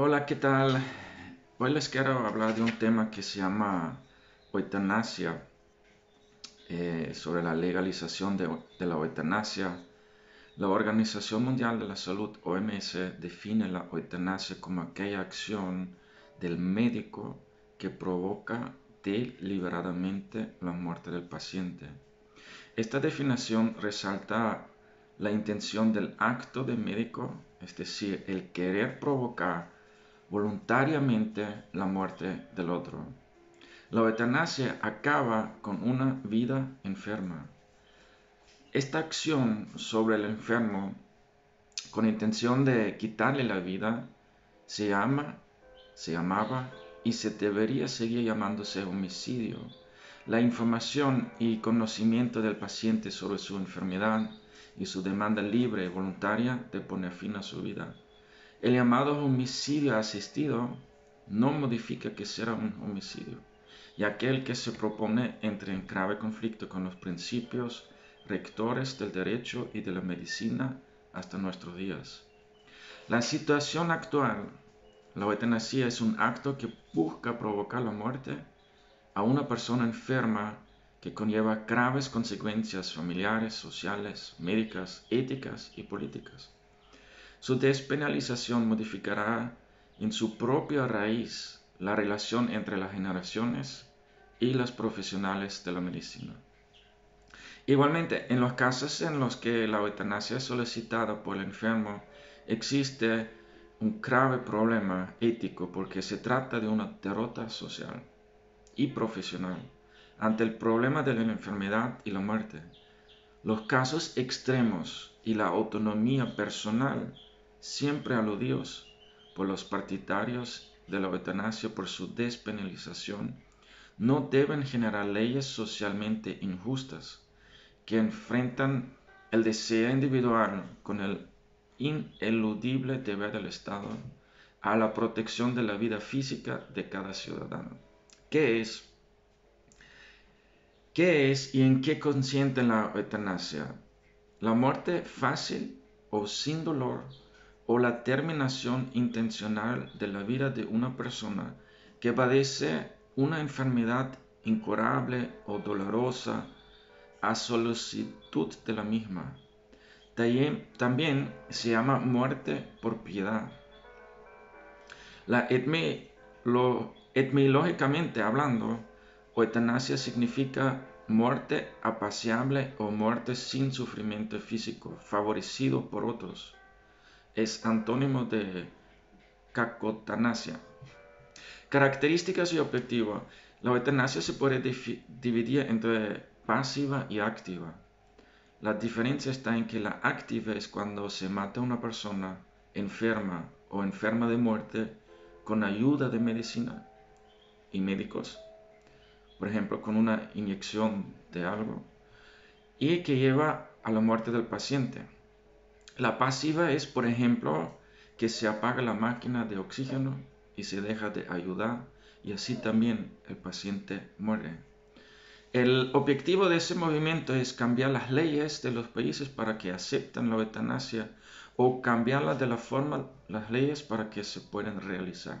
Hola, ¿qué tal? Hoy les quiero hablar de un tema que se llama eutanasia, eh, sobre la legalización de, de la eutanasia. La Organización Mundial de la Salud, OMS, define la eutanasia como aquella acción del médico que provoca deliberadamente la muerte del paciente. Esta definición resalta la intención del acto de médico, es decir, el querer provocar voluntariamente la muerte del otro. La eutanasia acaba con una vida enferma. Esta acción sobre el enfermo con intención de quitarle la vida se llama, se llamaba y se debería seguir llamándose homicidio. La información y conocimiento del paciente sobre su enfermedad y su demanda libre y voluntaria de poner fin a su vida. El llamado homicidio asistido no modifica que sea un homicidio, y aquel que se propone entre en grave conflicto con los principios rectores del derecho y de la medicina hasta nuestros días. La situación actual, la eutanasia es un acto que busca provocar la muerte a una persona enferma que conlleva graves consecuencias familiares, sociales, médicas, éticas y políticas. Su despenalización modificará en su propia raíz la relación entre las generaciones y los profesionales de la medicina. Igualmente, en los casos en los que la eutanasia es solicitada por el enfermo, existe un grave problema ético porque se trata de una derrota social y profesional ante el problema de la enfermedad y la muerte. Los casos extremos y la autonomía personal, siempre aludidos por los partidarios de la eutanasia por su despenalización, no deben generar leyes socialmente injustas que enfrentan el deseo individual con el ineludible deber del Estado a la protección de la vida física de cada ciudadano. ¿Qué es ¿Qué es y en qué consiente la eutanasia? La muerte fácil o sin dolor o la terminación intencional de la vida de una persona que padece una enfermedad incurable o dolorosa a solicitud de la misma. También, se llama muerte por piedad. La hablando, Eutanasia significa muerte apaciable o muerte sin sufrimiento físico, favorecido por otros. Es antónimo de cacotanasia. Características y objetivo. La eutanasia se puede dividir entre pasiva y activa. La diferencia está en que la activa es cuando se mata a una persona enferma o enferma de muerte con ayuda de medicina y médicos por ejemplo, con una inyección de algo, y que lleva a la muerte del paciente. La pasiva es, por ejemplo, que se apaga la máquina de oxígeno y se deja de ayudar y así también el paciente muere. El objetivo de ese movimiento es cambiar las leyes de los países para que acepten la eutanasia o cambiarlas de la forma, las leyes para que se puedan realizar.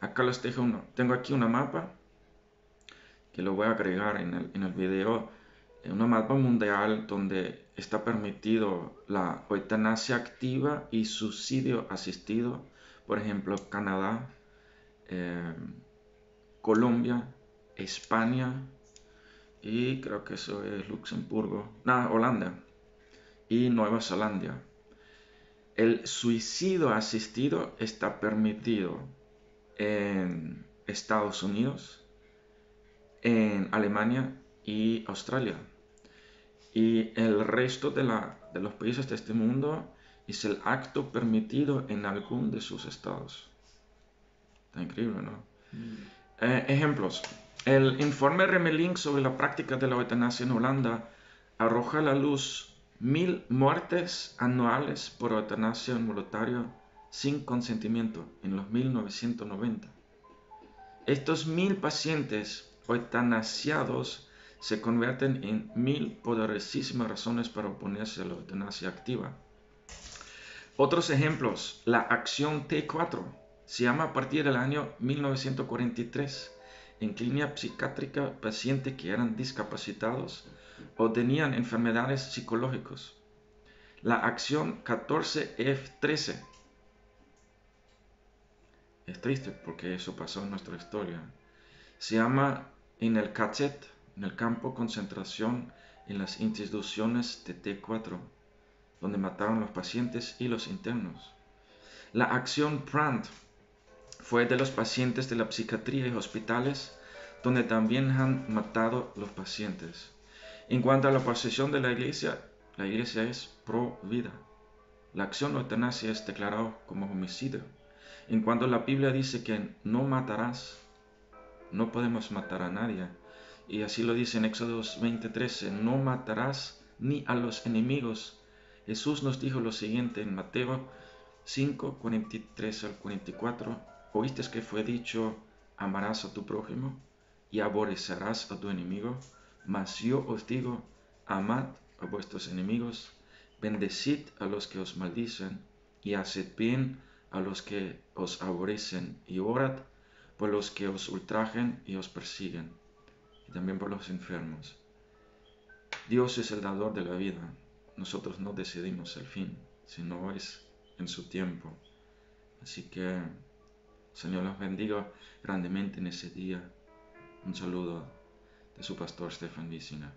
Acá les dejo uno. Tengo aquí una mapa que lo voy a agregar en el, en el video, una mapa mundial donde está permitido la eutanasia activa y suicidio asistido, por ejemplo, Canadá, eh, Colombia, España y creo que eso es Luxemburgo, no, Holanda y Nueva Zelanda. El suicidio asistido está permitido en Estados Unidos, en Alemania y Australia. Y el resto de, los países de este mundo es el acto permitido en algún de sus estados. Está increíble, ¿no? Mm. Eh, ejemplos. El informe Remelink sobre la práctica de la eutanasia en Holanda arroja a la luz mil muertes anuales por eutanasia voluntaria sin consentimiento en los 1990. Estos mil pacientes eutanasiados se convierten en mil poderosísimas razones para oponerse a la eutanasia activa. Otros ejemplos, la acción T4 se llama a partir del año 1943 en clínica psiquiátrica pacientes que eran discapacitados o tenían enfermedades psicológicas. La acción 14F13 es triste porque eso pasó en nuestra historia. Se llama en el cachet, en el campo concentración en las instituciones de T4, donde mataron los pacientes y los internos. La acción PRANT fue de los pacientes de la psiquiatría y hospitales, donde también han matado los pacientes. En cuanto a la posesión de la iglesia, la iglesia es pro vida. La acción eutanasia es declarada como homicidio. En cuanto la Biblia dice que no matarás, no podemos matar a nadie. Y así lo dice en Éxodo 20:13, no matarás ni a los enemigos. Jesús nos dijo lo siguiente en Mateo 5, 43 al 44, oíste que fue dicho, amarás a tu prójimo y aborrecerás a tu enemigo, mas yo os digo, amad a vuestros enemigos, bendecid a los que os maldicen y haced bien a los que os aborrecen y orad por los que os ultrajen y os persiguen, también por los enfermos. Dios es el dador de la vida, nosotros no decidimos el fin, sino es en su tiempo. Así que, Señor los bendiga grandemente en ese día. Un saludo de su pastor Stefan Vicina.